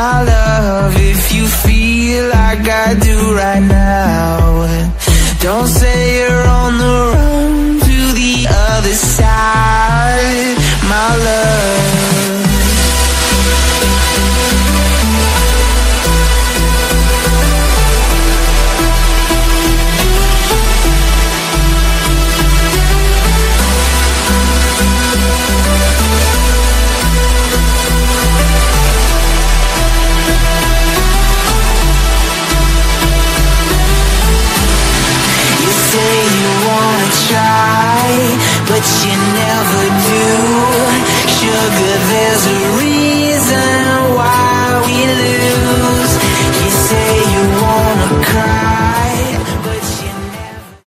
My love, if you feel like I do right now, don't say you're on the run to the other side. My love. But you never